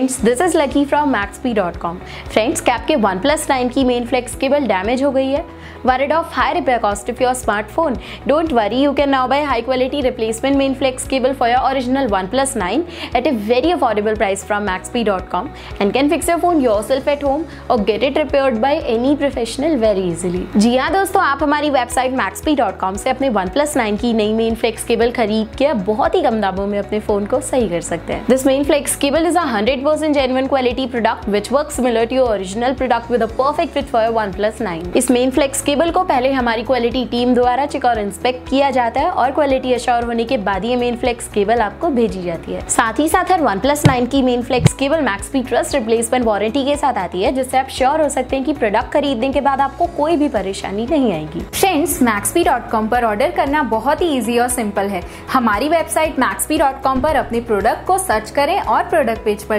Friends this is Lucky from Maxpe dot com friends cap के one plus nine की main flex cable damage हो गई है। Worried of high repair cost of your smartphone don't worry you can now buy high quality replacement main flex cable for your original one plus nine at a very affordable price from Maxpe dot com and can fix your phone yourself at home और get it repair by any professional very easily जी हाँ दोस्तों, आप हमारी website मैक्सपी dot com से अपने one plus nine की नई main flex cable खरीद के बहुत ही कम दामों में अपने फ़ोन को सही कर सकते हैं। This main flex cable is a hundred 100% genuine quality product which works similar to your original product with a perfect fit for your OnePlus 9 इस मेन फ्लेक्स केबल को पहले हमारी क्वालिटी टीम द्वारा चेक और इंस्पेक्ट किया जाता है और क्वालिटी अश्योर होने के बाद ये मेन फ्लेक्स केबल आपको भेजी जाती है। साथ ही साथ हर प्लस नाइन की main flex cable Maxpe trust replacement warranty के साथ आती है, जिससे आप श्योर हो सकते हैं कि प्रोडक्ट खरीदने के बाद आपको कोई भी परेशानी नहीं आएगी। फ्रेंड्स मैक्सपी पर ऑर्डर करना बहुत ही ईजी और सिंपल है। हमारी वेबसाइट मैक्सपी पर अपने प्रोडक्ट को सर्च करें और प्रोडक्ट पेज पर